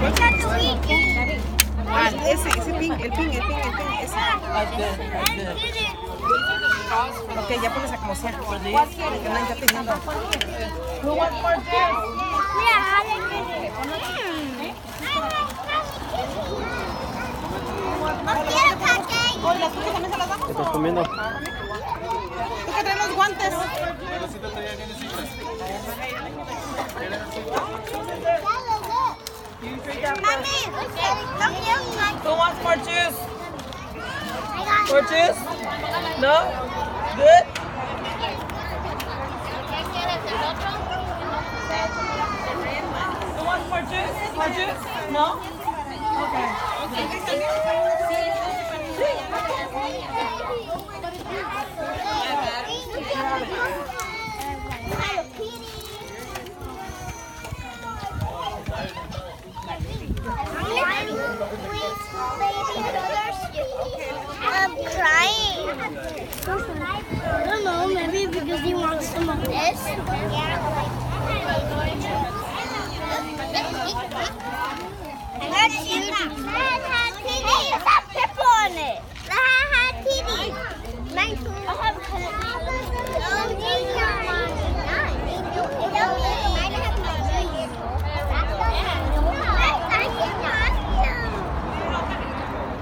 Ese, ese el pin, el pin, el pin, ese. Ok, ya pones a como sea. Who wants more this? Mira, Juice? No? Good? Who wants more juice? More juice? No? Okay. I'm I don't know, maybe because he wants some of this. I got you. That had Hey, it's got pepper on it. That had TV. Mine too. I have Oh, these are mine. Mine have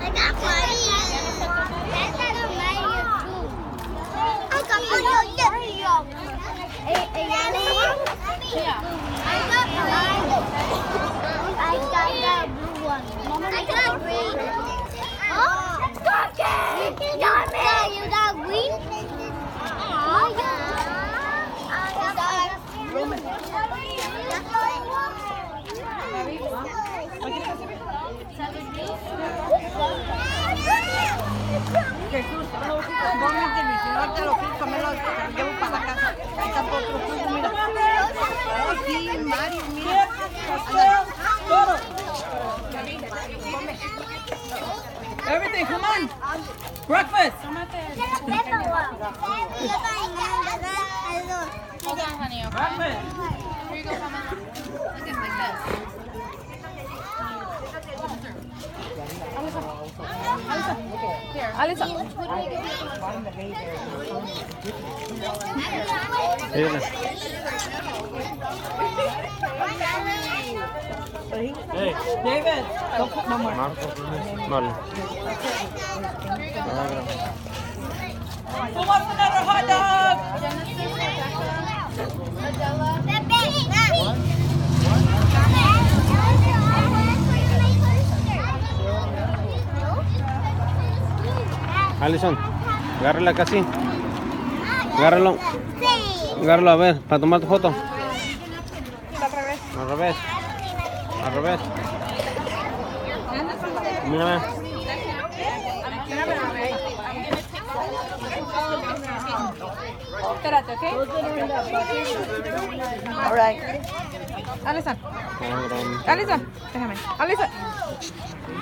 I got Mario. That's not Mario too. I got Mario. Hey, hey, I got. I got that blue one. I got green. Oh, Cookie! You got me. You got green? Oh, yeah. I Jesús, normalmente mi señor te lo quiero comer, lo llevo para la casa. Ahí está todo tu jugo, mira. Sí, Mario, mira. Everything, come on. Breakfast. Hold on, honey, okay? Breakfast. Here you go, Mama. Look at like this. Alisa. Ayun Hey, David, don't put no more. Marco. Marlon. Who wants another hot dog? Alison, agárrala casi. Agárralo. Agárralo a ver, para tomar tu foto. Al revés. Al revés. Mírame. Espérate, ¿ok? All right. Alison, Alison, déjame. Alison.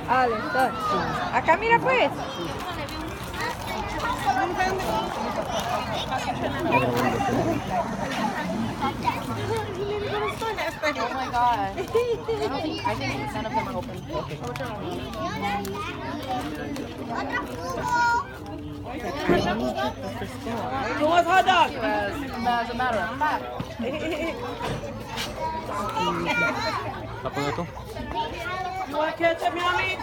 Alison. Acá mira pues. Oh my god. I don't think, I think none of them are open. Who wants hot dog? As, as a matter of fact. Na to. You want ketchup, mommy?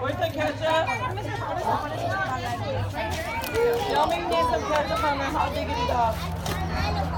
Where's the ketchup? Coming near the platform, how big it is.